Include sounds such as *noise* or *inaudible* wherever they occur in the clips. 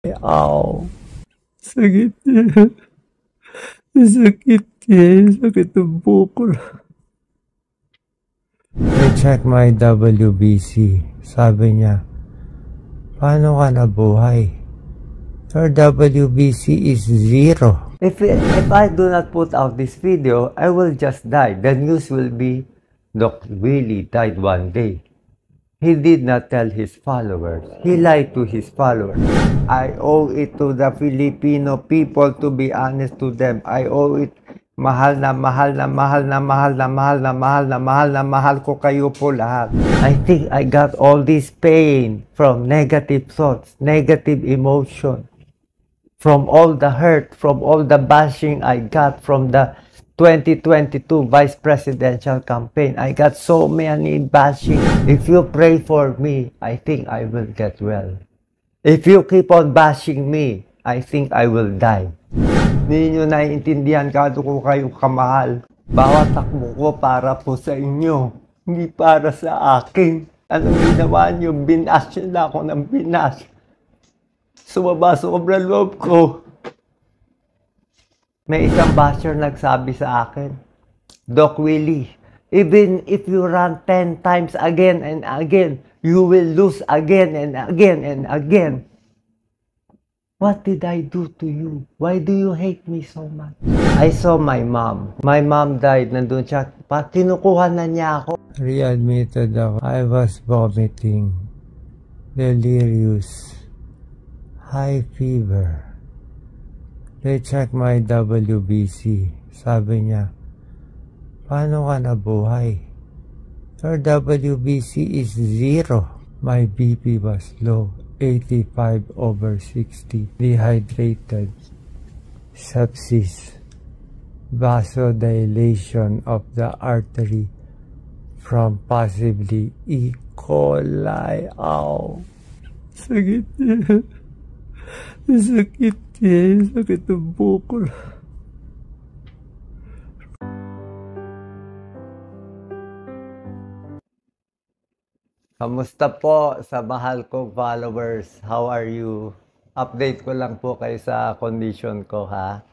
Ow. Sakit niya. Sakit niya. Sakit ng bukol. I check my WBC. Sabi niya, paano ka nabuhay? Your WBC is zero. If, if I do not put out this video, I will just die. The news will be, Doc Willie died one day. He did not tell his followers. He lied to his followers. I owe it to the Filipino people to be honest to them. I owe it mahal na mahal na mahal na mahal na mahal na mahal na mahal na mahal ko kayo po lahat. I think I got all this pain from negative thoughts, negative emotion, from all the hurt, from all the bashing I got from the 2022 vice presidential campaign. I got so many bashing. If you pray for me, I think I will get well. If you keep on bashing me, I think I will die. Hindi nyo naiintindihan kado ko kayo kamahal. Bawat takbo ko para po sa inyo, hindi para sa akin. Anong ginawa nyo? Binas nyo na ako ng binas. Sumaba sobra loob ko. May isang basher nagsabi sa akin, Doc Willie, even if you run 10 times again and again, you will lose again and again and again. What did I do to you? Why do you hate me so much? I saw my mom. My mom died. Nandun siya. Pa, kinukuha na niya ako. Readmitted ako. I was vomiting. Delirious. High fever. They check my WBC. Sabi niya, paano ka nabuhay? Your WBC is zero. My BP was low, 85 over 60. Dehydrated, sepsis, vasodilation of the artery from possibly E. coli. Ow! Sakit niya. *laughs* Sakit niya. Sakit ng bukol. Kamusta po sa mahal kong followers? How are you? Update ko lang po kayo sa condition ko ha.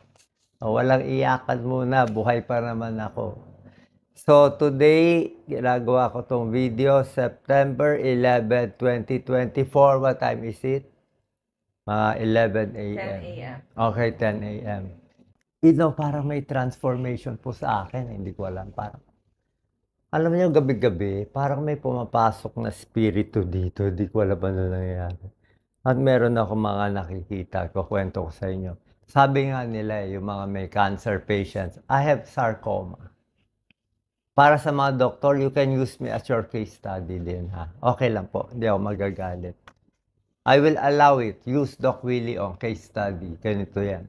Walang iyakan muna, buhay pa naman ako. So today, ginagawa ko tong video, September 11, 2024. What time is it? Mga 11 a.m. 10 a.m. Okay, 10 a.m. You know, parang may transformation po sa akin. Hindi ko alam. Parang, alam niyo, gabi-gabi, parang may pumapasok na spirito dito. Hindi ko alam ano nangyayari. At meron ako mga nakikita. Kukwento ko sa inyo. Sabi nga nila, eh, yung mga may cancer patients, I have sarcoma. Para sa mga doktor, you can use me as your case study din, ha? Okay lang po. Hindi ako magagalit. I will allow it. Use Doc Willie on case study. Ganito yan.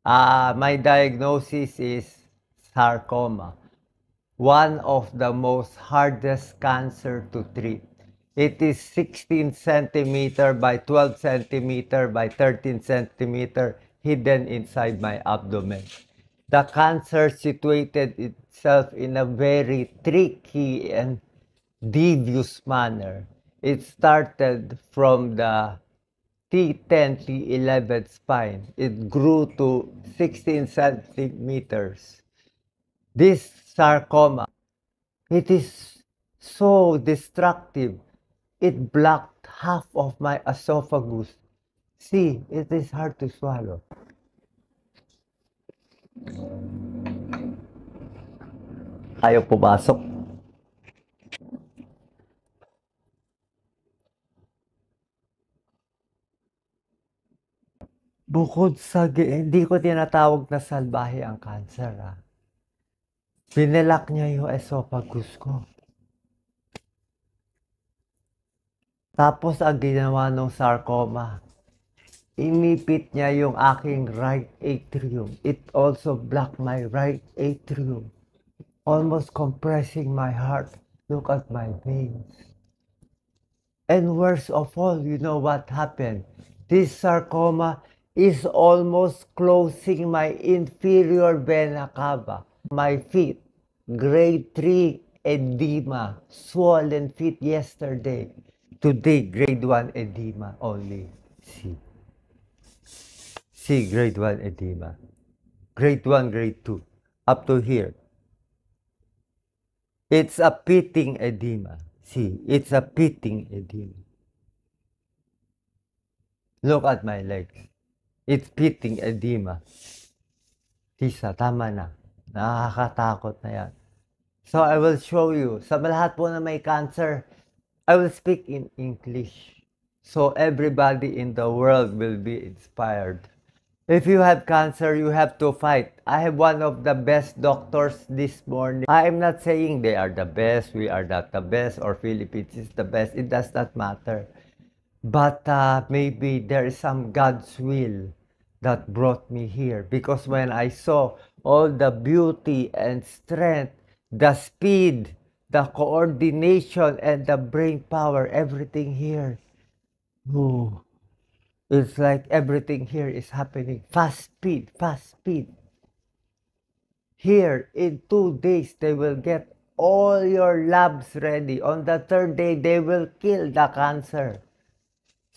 Uh, my diagnosis is sarcoma. One of the most hardest cancer to treat. It is 16 centimeter by 12 centimeter by 13 centimeter hidden inside my abdomen. The cancer situated itself in a very tricky and devious manner. It started from the T10, T11 spine. It grew to 16 centimeters. This sarcoma, it is so destructive. It blocked half of my esophagus. See, it is hard to swallow. Ayaw pumasok. Bukod sa, hindi ko tinatawag na salbahe ang cancer, ha. Binilak niya yung esophagus ko. Tapos ang ginawa ng sarcoma, inipit niya yung aking right atrium. It also blocked my right atrium. Almost compressing my heart. Look at my veins. And worst of all, you know what happened? This sarcoma is almost closing my inferior vena cava. My feet, grade 3 edema, swollen feet yesterday. Today, grade 1 edema only. See. See, grade 1 edema. Grade 1, grade 2. Up to here. It's a pitting edema. See, it's a pitting edema. Look at my legs. It's pitting edema. Tisa, tama na. Nakakatakot na yan. So, I will show you. Sa lahat po na may cancer, I will speak in English. So, everybody in the world will be inspired. If you have cancer, you have to fight. I have one of the best doctors this morning. I am not saying they are the best, we are not the best, or Philippines is the best. It does not matter. But uh, maybe there is some God's will that brought me here. Because when I saw all the beauty and strength, the speed, the coordination, and the brain power, everything here, ooh, it's like everything here is happening. Fast speed, fast speed. Here, in two days, they will get all your labs ready. On the third day, they will kill the cancer.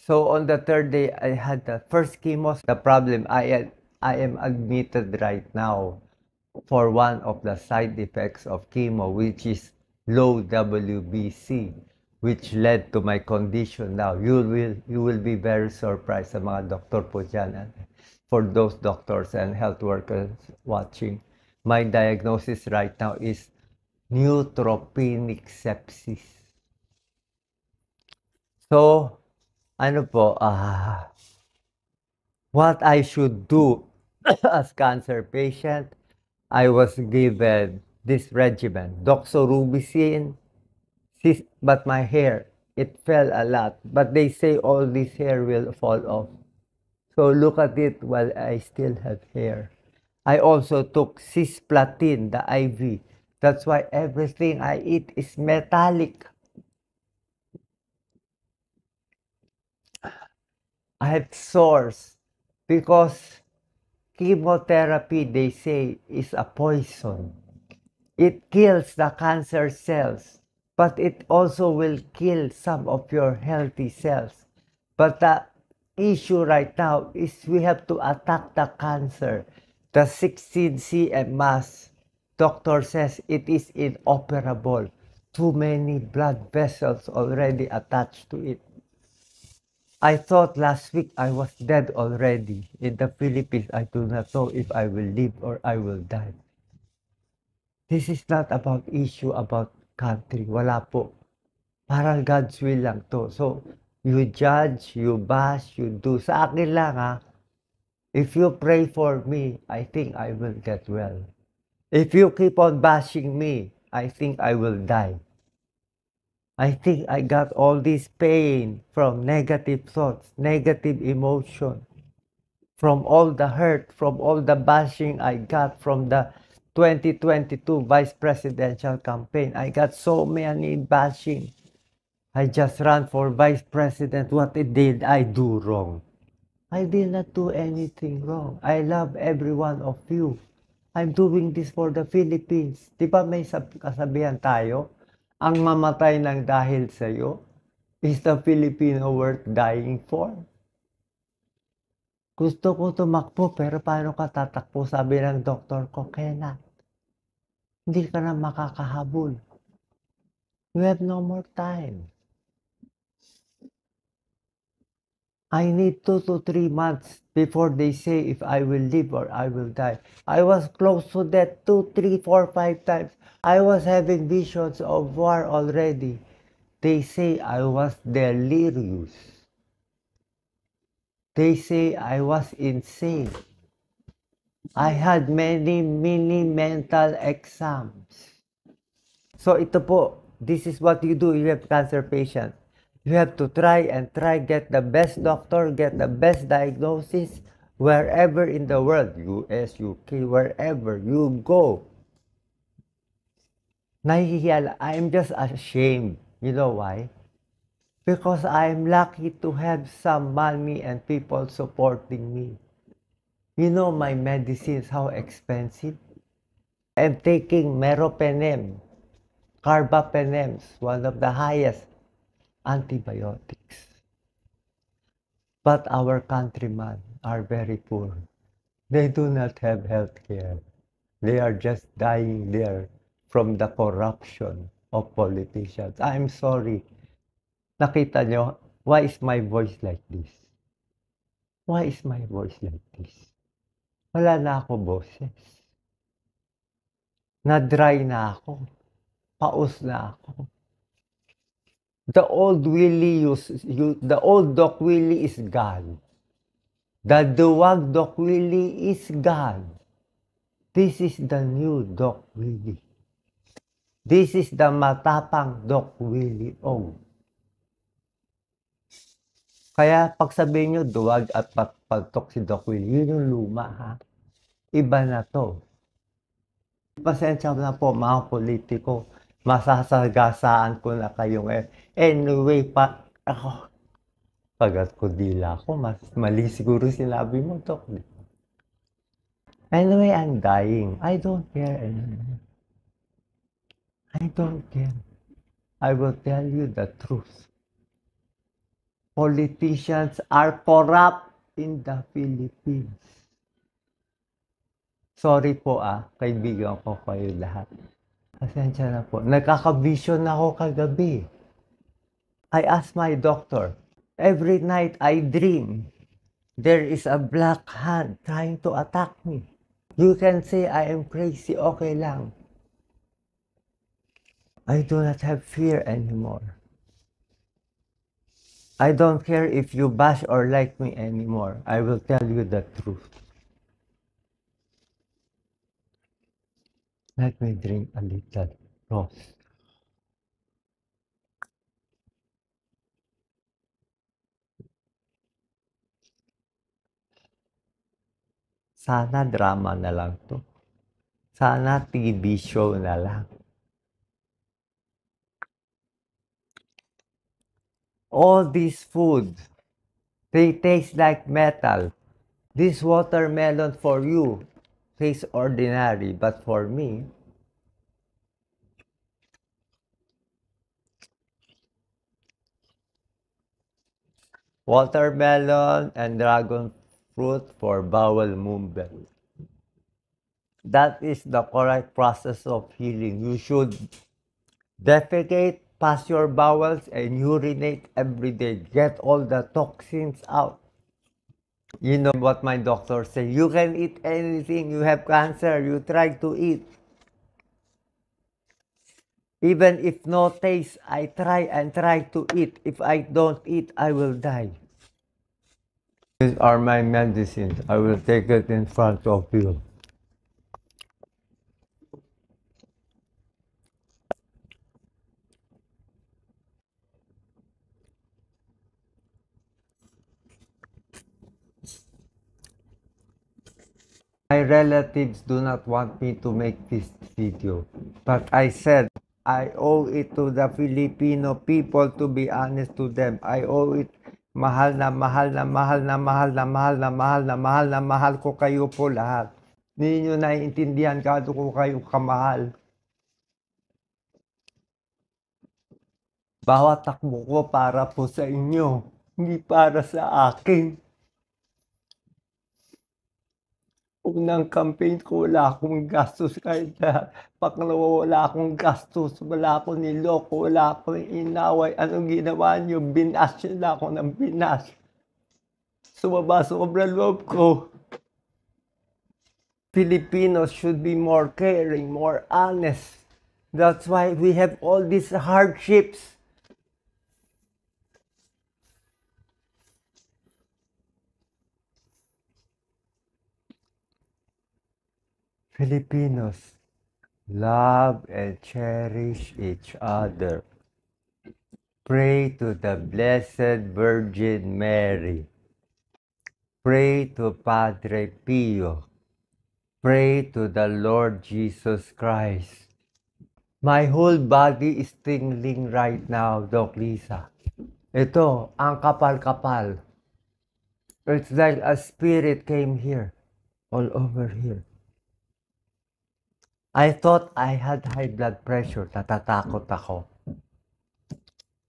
So on the third day, I had the first chemo. The problem, I, I am admitted right now for one of the side effects of chemo, which is low WBC, which led to my condition now. You will, you will be very surprised sa mga doktor po dyan. For those doctors and health workers watching, my diagnosis right now is neutropenic sepsis. So, ano po, ah, what I should do *coughs* as cancer patient, I was given this regimen, doxorubicin, but my hair, it fell a lot. But they say all this hair will fall off. So look at it while I still have hair. I also took cisplatin, the IV. That's why everything I eat is metallic. Have sores because chemotherapy, they say, is a poison. It kills the cancer cells, but it also will kill some of your healthy cells. But the issue right now is we have to attack the cancer. The 16 cm mass, doctor says it is inoperable. Too many blood vessels already attached to it. I thought last week I was dead already. In the Philippines, I do not know if I will live or I will die. This is not about issue about country. Wala po. Parang God's will lang to. So, you judge, you bash, you do. Sa akin lang ha, if you pray for me, I think I will get well. If you keep on bashing me, I think I will die. I think I got all this pain from negative thoughts, negative emotion, from all the hurt, from all the bashing I got from the 2022 vice presidential campaign. I got so many bashing. I just ran for vice president. What did I do wrong? I did not do anything wrong. I love every one of you. I'm doing this for the Philippines. Di ba may sab- kasabihan tayo? Ang mamatay ng dahil sa'yo is the Filipino worth dying for. Gusto ko tumakbo pero paano ka tatakbo? Sabi ng doktor ko, cannot. Hindi ka na makakahabol. You have no more time. I need two to three months before they say if I will live or I will die. I was close to death two, three, four, five times. I was having visions of war already. They say I was delirious. They say I was insane. I had many, many mental exams. So ito po, this is what you do if you have cancer patient. You have to try and try get the best doctor, get the best diagnosis wherever in the world, US, UK, wherever you go. Nahihiya, I am just ashamed. You know why? Because I am lucky to have some money and people supporting me. You know my medicines, how expensive? I'm taking meropenem, carbapenems, one of the highest antibiotics. But our countryman, are very poor. They do not have health care. They are just dying there from the corruption of politicians. I'm sorry. Nakita nyo, why is my voice like this? Why is my voice like this? Wala na ako boses. Na-dry na ako. Paus na ako. The old Willie, use, you, the old Doc Willie is gone. The duwag Doc Willie is gone. This is the new Doc Willie. This is the matapang Doc Willie O. Kaya pag sabihin nyo, duwag at pagpagtok si Doc Willie, yun yung luma ha. Iba na to. Pasensya na po mga politiko, masasagasaan ko na kayo ngayon. Anyway, pa, ako, pagat ko dila ko, mas mali siguro sinabi mo, Doc. Anyway, I'm dying. I don't care anymore. I don't care. I will tell you the truth. Politicians are corrupt in the Philippines. Sorry po ah, kaibigan ko kayo lahat. Pasensya na po. Nagkakavision ako kagabi. I asked my doctor, every night I dream, there is a black hand trying to attack me. You can say I am crazy, okay lang. I do not have fear anymore. I don't care if you bash or like me anymore. I will tell you the truth. Let me drink a little rose. Sana drama na lang to. Sana TV show na lang. All this food, they taste like metal. This watermelon for you tastes ordinary, but for me, watermelon and dragon fruit for bowel movement. That is the correct process of healing. You should defecate, pass your bowels, and urinate every day. Get all the toxins out. You know what my doctor say? You can eat anything. You have cancer. You try to eat. Even if no taste, I try and try to eat. If I don't eat, I will die. These are my medicines. I will take it in front of you. My relatives do not want me to make this video, but I said I owe it to the Filipino people to be honest to them. I owe it mahal na mahal na mahal na mahal na mahal na mahal na mahal na mahal ko kayo po lahat. Hindi nyo naiintindihan kado ko kayo kamahal. Bawat takbo ko para po sa inyo, hindi para sa akin. Unang campaign ko, wala akong gastos kahit na pangalawa, wala akong gastos, wala akong niloko, wala akong inaway. Anong ginawa niyo? Binas niyo na ako ng binas. Sumaba sobra loob ko. Filipinos should be more caring, more honest. That's why we have all these hardships. Filipinos love and cherish each other. Pray to the Blessed Virgin Mary. Pray to Padre Pio. Pray to the Lord Jesus Christ. My whole body is tingling right now, Doc Lisa. Ito, ang kapal-kapal. It's like a spirit came here, all over here. I thought I had high blood pressure. Natatakot ako.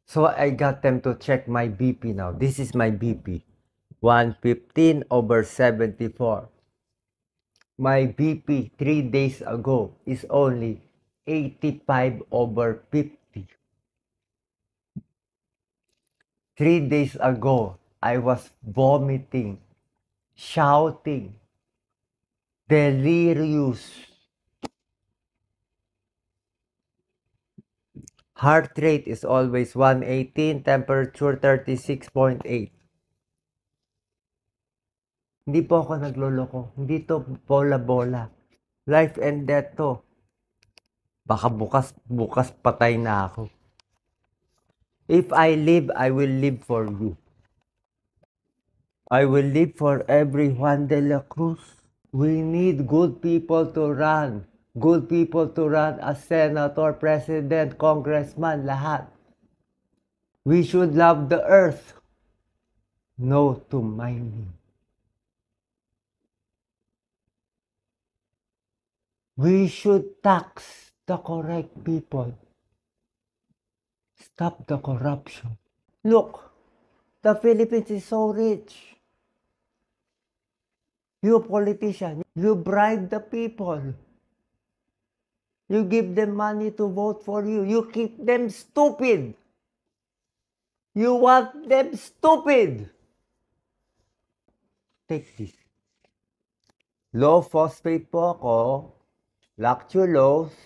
So I got them to check my BP now. This is my BP. 115 over 74. My BP three days ago is only 85 over 50. Three days ago, I was vomiting, shouting, delirious. Heart rate is always 118, temperature 36.8. Hindi po ako nagloloko. Hindi to bola-bola. Life and death to. Baka bukas, bukas patay na ako. If I live, I will live for you. I will live for every Juan de la Cruz. We need good people to run. Good people to run as senator, president, congressman, lahat. We should love the earth. No to mining. We should tax the correct people. Stop the corruption. Look, the Philippines is so rich. You politician, you bribe the people. You give them money to vote for you. You keep them stupid. You want them stupid. Take this. Low phosphate po ako. Lactulose.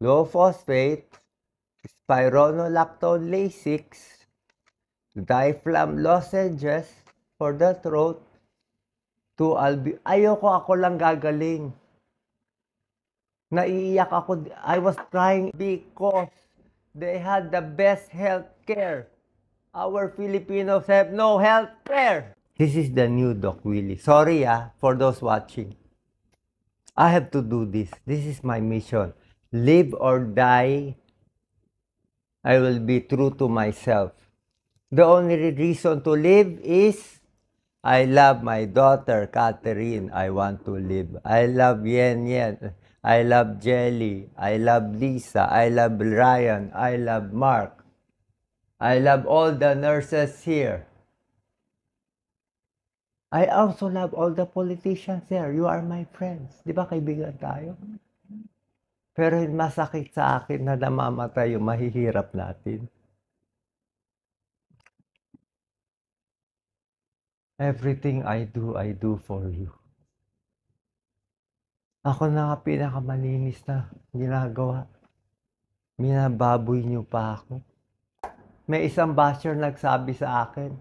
Low phosphate. Spironolactone Lasix. Diaphragm lozenges for the throat. To albi. Ayoko ako lang gagaling. Naiiyak ako. I was crying because they had the best health care. Our Filipinos have no health care. This is the new Doc Willie. Sorry ah, for those watching. I have to do this. This is my mission. Live or die, I will be true to myself. The only reason to live is I love my daughter, Catherine. I want to live. I love Yen Yen. I love Jelly. I love Lisa. I love Ryan. I love Mark. I love all the nurses here. I also love all the politicians here. You are my friends. Di ba kaibigan tayo? Pero masakit sa akin na namamatay yung mahihirap natin. Everything I do, I do for you. Ako na nga pinakamalinis na ginagawa. Minababoy niyo pa ako. May isang basher nagsabi sa akin,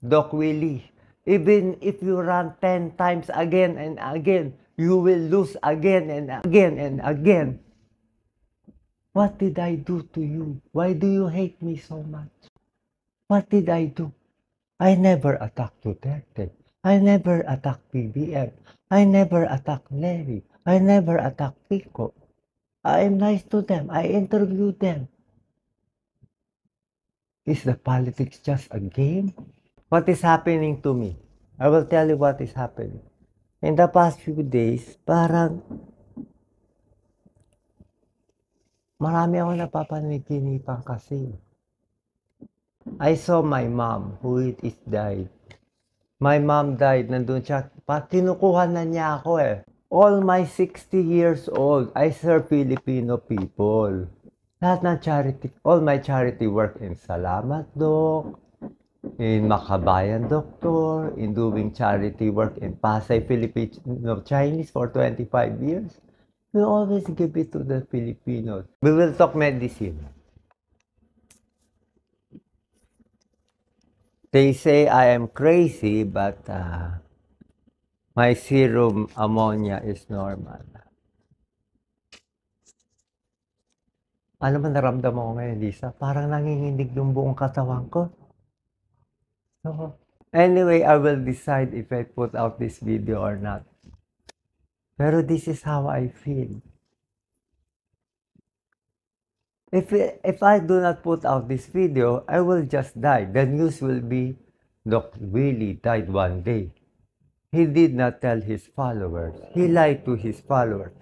Doc Willie, even if you run 10 times again and again, you will lose again and again and again. What did I do to you? Why do you hate me so much? What did I do? I never attacked Duterte. I never attacked PBM. I never attacked Larry. I never attacked Pico. I am nice to them. I interview them. Is the politics just a game? What is happening to me? I will tell you what is happening. In the past few days, parang marami ako napapaniginipan kasi. I saw my mom who is died. My mom died, nandun siya. Pa, tinukuhan na niya ako eh. All my 60 years old, I serve Filipino people. Lahat ng charity, all my charity work in Salamat Doc, in Makabayan Doctor, in doing charity work in Pasay Filipino Chinese for 25 years. We always give it to the Filipinos. We will talk medicine. They say I am crazy, but uh, my serum ammonia is normal. Ano ba naramdaman ko ngayon, Lisa? Parang nanginginig yung buong katawan ko. So, anyway, I will decide if I put out this video or not. Pero this is how I feel. If, if I do not put out this video, I will just die. The news will be, Dr. Willie died one day. He did not tell his followers. He lied to his followers.